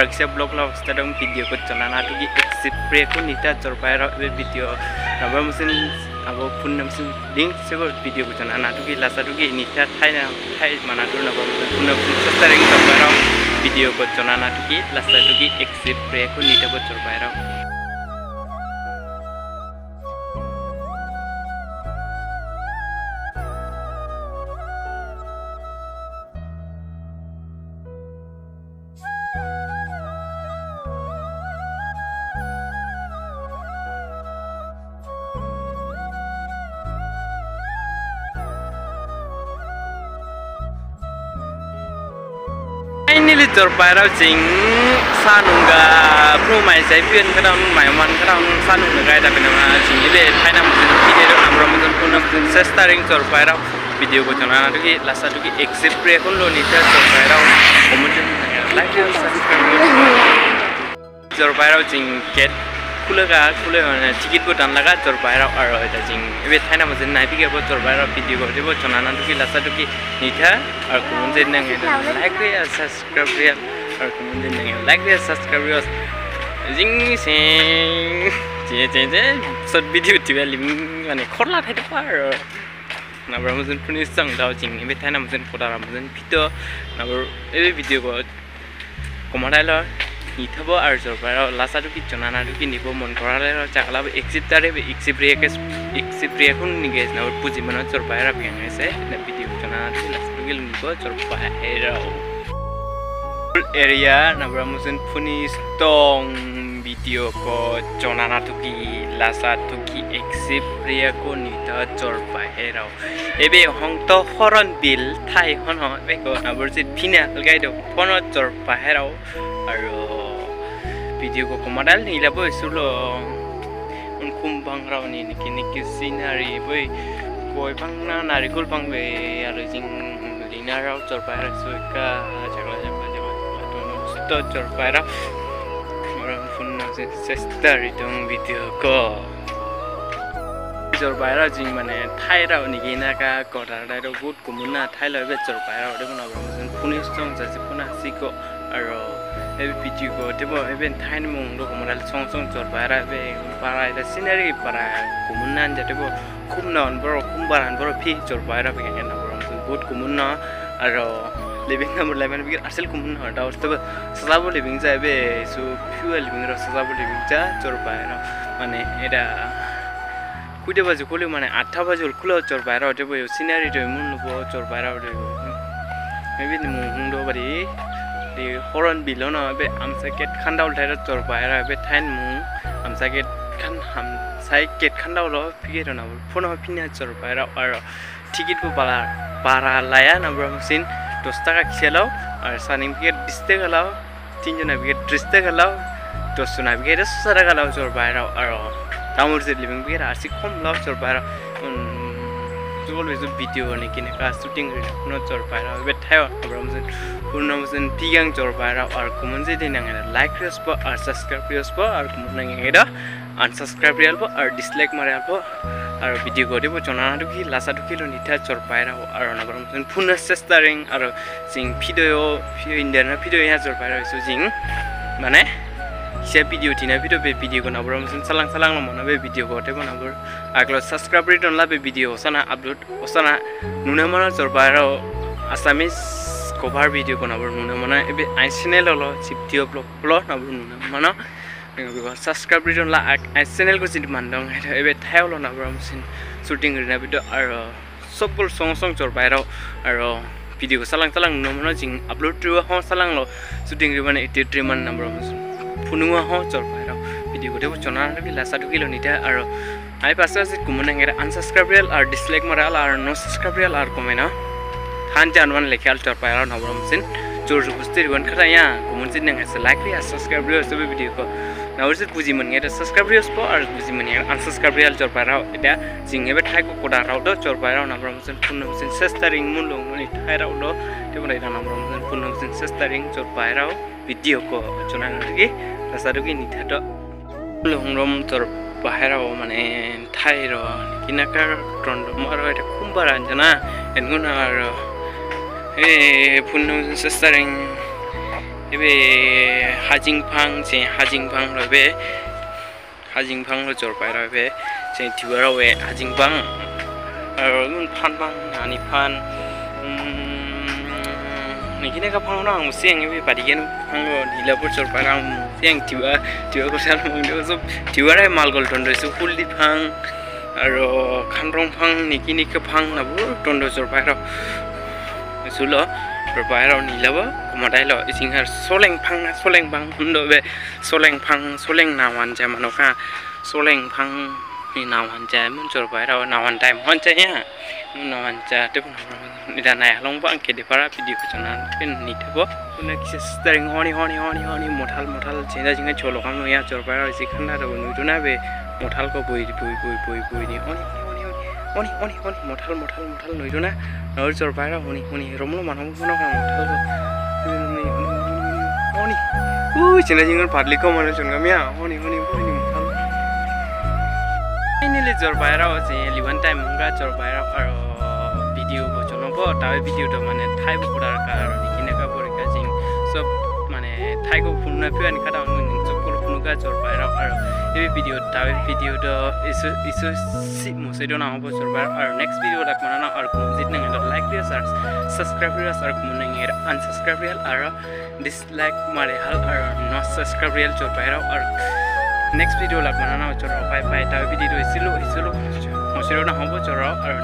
Arxia Vlog Vlog stadong video ko chana na tugi exit pre ko nita Tor Pairao be video na ba musin abo pun nam sin link se ko video ko chana na tugi lasa tugi nita thai na thai mana tu na ba musin pun nam sin sastare Tor Pairao video ko chana na tugi lasa tugi exit pre ko nita ko Tor Pairao Finally terpairau jing sanungga pro mai sai pian ka daun mai man ka daun sanung na gai da bena ma jing ibe thaina mujin video amra mujin puna sestaring terpairau video ko chana na tuki lasa tuki exit pre kon lo ni ta terpairau komujin like subscribe terpairau jing get খুলে গা খুলে মানে ticket বুটান লাগা তোর বাইরে আর হয় তা জিং। এবে থাই না মজে নাই বিগে তোর বাইরে ভিডিও করে দিব জানা না দুকি লাসা দুকি নিঠা আর কোন দিন না লাইক রে সাবস্ক্রাইব রে আর কোন দিন না লাইক রে সাবস্ক্রাইব রে জিং সিং জে জে জে সব ভিডিও টিবালি মানে খরলা থাকে পার নাবর মজন ফুনি সং দাও জিং এবে থাই না মজন ফোটা রামজন ভিডিও নাবর এবে ভিডিও কমাডাইলৰ কো নিথব আৰু য'ৰ পৰা লাচাটো কি জনানা কি নিব মন কৰালে চাকলা এক্সিপ তাৰে এক্সিপ ৰিয়েকে এক্সিপ ৰিয়েখন নিগে নাও পুঁজি মানত য'ৰ পৰা ভেঙাইছে ভিডিঅ' জনানাটো লাচাটো কি নিব য'ৰ বাহিৰ এৰিয়া নাবৰা মুচোন ফুনি ষ্টং ভিডিঅ' ক জনানা টুকি লাচা টুকি এক্সিপ ৰিয়াকো নিত য'ৰ বাহিৰ এবে হংত শৰণ বিল ফিনা লগাই দিওঁ ফোনত য'ৰ বাহিৰ আৰু kumadal nila boy sulo un kumbang raw ni niki niki sinari boy boy pang na narikul pang be alo jing lina raw chor pa ra so ka jagla jagla jagla to no sto chor pa ra mara fun na se sister itong video ko chor pa ra jing mane thai raw niki na ka kota ra ro gut kumuna thai lo be chor pa ra de na bro punis chong sa si puna raw ebe त्यो भयो ebe थाइन मुङ्लो घुम्राले सँगसँगै चोर भएर ebe पराएर scenery पराएर घुम्नु नान्छ त्यो भयो घुम्न हुनु पऱ्यो घुम्बार हुनु पऱ्यो फेरि चोर भएर ebe पऱ्यो बहुत घुमुन्न र लिभिङ नम्बर लाइभ बिगर असल घुम्न हटा जस्तो सजाबो लिभिङ चाहिँ ebe सो फ्युल लिभिङ र सजाबो लिभिङ चोर भएर माने कुटे बजी खोल्यो माने आठा बजी खुलो चोर भएर त्यो भयो सिनेरी त्यो मुन्नु भयो चोर भएर maybe di horon bilono be amsa ket khandau thaira chor baira be thain mu amsa ket khan ham sai ket khandau lo pige na phono phinia chor baira ar ticket bu bala para laya na bro sin 10 টাকা খেলাও আর সানিম কে 20 টাকা লাও তিনজন আবিকে 30 টাকা লাও 10 জন আবিকে 100 টাকা লাও চর বাইরা আর তামুর যে লিভিং বিকে আসি কম লাও চর জুবল বেজু ভিডিও হনে কিনে কা শুটিং রে কোনো জর পায়রা বেঠায় আমরা মুজন পূর্ণ মুজন পিগাং জর পায়রা আর কমন যে দিন আঙ্গে লাইক রেসপ আর সাবস্ক্রাইব রেসপ আর কমন আঙ্গে এডা আনসাবস্ক্রাইব রেলব আর ডিসলাইক মারে আলব আর ভিডিও গড়িব জনা ঢুকি লাসা ঢুকিল নিঠা জর পায়রা আর নগর মুজন পূর্ণ চেষ্টা রিং আর জিং ফিডিও ফিডিও ইন্ডিয়ান ফিডিও ইহা জর পায়রা জিং মানে সে ভিডিও টিনা video be video nabor aglo subscribe rate on la be video osana upload osana nuna mona jor bara assamese cover video ko nabur nuna mana ebe ai channel lo chiptio blog lo nabur nuna mana because subscribe button la ai channel ko chit mandong ebe thai lo nabur musin shooting rina video ar sobol song song chor bairo ar video ko salang salang nuna mana jing upload tu ho salang lo shooting ri mana 83 man nabur musin ফুনুৱা হওঁ জলপাই ৰ video গোটেইবোৰ জনা নালাগে লেচা ঢুকি লওঁ নিতা আৰু আই পাছে আছে কোমনে এটা আনচাবস্ক্ৰাইব ৰিয়েল আৰু ডিছলাইক মৰা হ'ল আৰু ন চাবস্ক্ৰাইব ৰিয়েল আৰু কমে ন? খান যে আনুমান লেখিয়াল জলপাই আৰু নৱৰম চিন জোৰ জোৰ বস্তি ৰিগন খাটাই ইয়াৰ চিন নাই লাইক ৰিয়া চাবস্ক্ৰাইব ৰিয়েল চবেই ভিডিঅ' নাওৰ যদি বুজি মানে এটা ছাবস্ক্ৰাইব ৰেচ পাওঁ আৰু বুজি মানে আনছাবস্ক্ৰাইব ৰেয়াল জলপাই ৰাও এতিয়া জিঙেবে ঠাইকো কোডা ৰাও দ জলপাই ৰাও নাম ৰমজন পূৰ্ণ হৈছে চেষ্টাৰিং মোন লওঁ মানে ঠাই ৰাও দেৱনাই নাম ৰমজন পূৰ্ণ হৈছে চেষ্টাৰিং জলপাই ৰাও বৃদ্ধি হ'ব জনা নাথাকি ৰাস্তাটোকে নিধাত লংৰম জলপাই ৰাও মানে ঠাই ৰ কিনাকাৰ তন্দম আৰু এতিয়া কোনবাৰ আঞ্জনা এনেকুৱা আৰু এই পূৰ্ণ হৈছে চেষ্টাৰিং ebe hajing phang che hajing phang robe hajing phang ro jor pai robe che tiwara we hajing phang aro mun phan phang nani phan niki ka phang na ang siang ebe padigen phang ro nilapur jor pai ram siang tiwa tiwa ko sal mong do so tiwara mal gol ton so fuldi phang aro khanrong phang niki niki phang na bu ton do jor pai ro sulo berbayar ni lewa kemadai lo ising har soleng pang na soleng pang hundo be soleng pang soleng nawan jam manoka soleng pang ni nawan jam mun jor bayar lo nawan time hon jam ya nawan jam tu ni dah naik long bang ke depara video kecunan pin ni tu bo kuna kisi stering honi honi honi honi motal motal jenga jenga cholo kam lo ya jor bayar lo ising har na lo nu tu na be motal ko bui bui bui bui bui ni honi শুনি শুনি শুনি। মঠাল মঠাল মঠাল নৈ না। নৈৰ জ্বৰ পাই ৰ শুনি শুনি। ৰমলো মানুহবোৰ মঠাল শুনি ঐ চিনা চিঙৰ পাতলি কম হ'লে চুনগামিয়া শুনি শুনি শুনি মঠাল আইনিলে জ্বৰ পাই ৰ যে লিভান টাইম মুংগা জ্বৰ পাই ৰ আৰু ভিডিঅ' বচন হ'ব। তাৰ ভিডিঅ'টো মানে ঠাই ফুৰাৰ কাৰণে কেনেকুৱা পৰীক্ষা চিন চব মানে ঠাইকো ফুৰ নাফিও এনেকুৱা টাউন কা চোর বাইরা আর এই ভিডিও তাই ভিডিও তো ইসু ইসু সি মুসে তো না হবো বাইরা আর নেক্সট ভিডিও লাগ মানে না আর কোন জিত না লাইক দিয়া স্যার সাবস্ক্রাইব দিয়া স্যার কোন না এর আনসাবস্ক্রাইব রিয়াল আর ডিসলাইক মারে হাল আর নট সাবস্ক্রাইব রিয়াল চোর বাইরা আর নেক্সট ভিডিও লাগ মানে না চোর বাই বাই তাই ভিডিও ইসিলো ইসিলো মুসে না হবো চোর আর